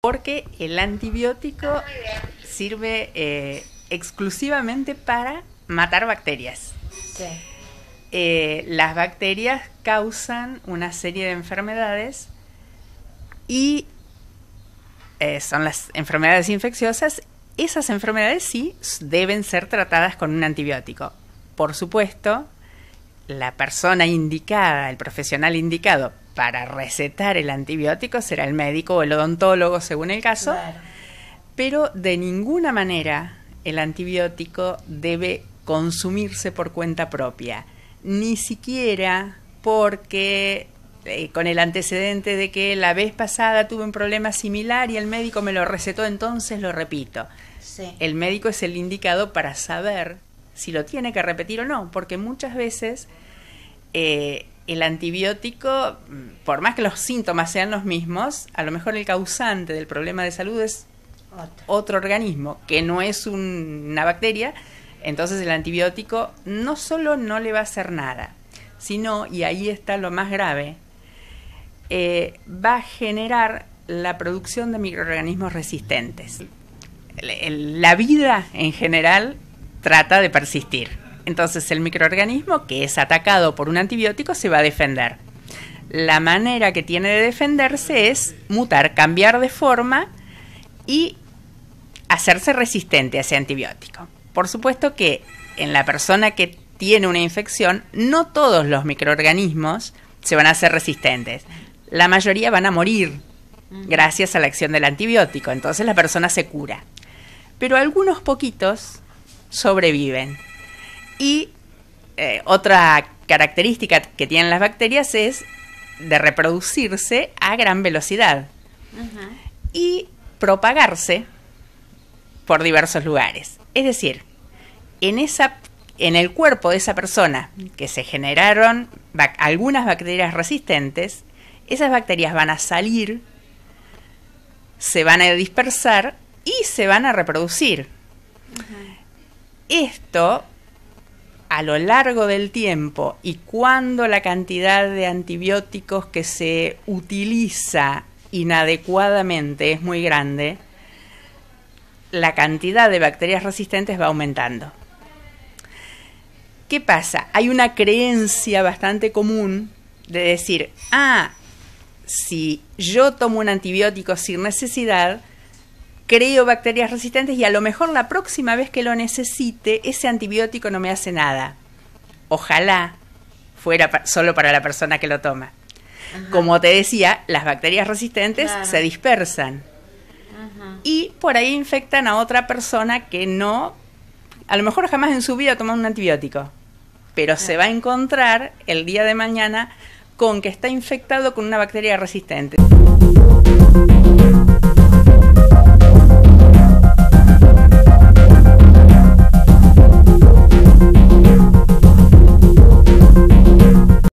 porque el antibiótico sirve eh, exclusivamente para matar bacterias. Sí. Eh, las bacterias causan una serie de enfermedades y eh, son las enfermedades infecciosas. Esas enfermedades sí deben ser tratadas con un antibiótico. Por supuesto, la persona indicada, el profesional indicado para recetar el antibiótico será el médico o el odontólogo según el caso, Claro. pero de ninguna manera el antibiótico debe consumirse por cuenta propia, ni siquiera porque eh, con el antecedente de que la vez pasada tuve un problema similar y el médico me lo recetó, entonces lo repito. Sí. El médico es el indicado para saber si lo tiene que repetir o no, porque muchas veces eh, el antibiótico, mm, por más que los síntomas sean los mismos, a lo mejor el causante del problema de salud es Otro. otro organismo que no es un- una bacteria, entonces el antibiótico no solo no le va a hacer nada, sino, y ahí está lo más grave, eh, va a generar la producción de microorganismos resistentes. La vida en general trata de persistir. Entonces el microorganismo que es atacado por un antibiótico se va a defender. La manera que tiene de defenderse es mutar, cambiar de forma y hacerse resistente a ese antibiótico. Por supuesto que en la persona que tiene una infección, no todos los microorganismos se van a hacer resistentes. La mayoría van a morir gracias a la acción del antibiótico. Entonces la persona se cura. Pero algunos poquitos sobreviven. Y eh, otra característica que tienen las bacterias es de reproducirse a gran velocidad y propagarse por diversos lugares. Es decir, en esa en el cuerpo de esa persona que se generaron bac- algunas bacterias resistentes, esas bacterias van a salir, se van a dispersar y se van a reproducir. Esto a lo largo del tiempo y cuando la cantidad de antibióticos que se utiliza inadecuadamente es muy grande, la cantidad de bacterias resistentes va aumentando. ¿Qué pasa? Hay una creencia bastante común de decir, ah, si yo tomo un antibiótico sin necesidad, creo bacterias resistentes y a lo mejor la próxima vez que lo necesite, ese antibiótico no me hace nada. Ojalá fuera pa- solo para la persona que lo toma. Ajá. Como te decía, las bacterias resistentes Claro. se dispersan Ajá. y por ahí infectan a otra persona que no, a lo mejor jamás en su vida ha tomado un antibiótico, pero se va a encontrar el día de mañana con que está infectado con una bacteria resistente.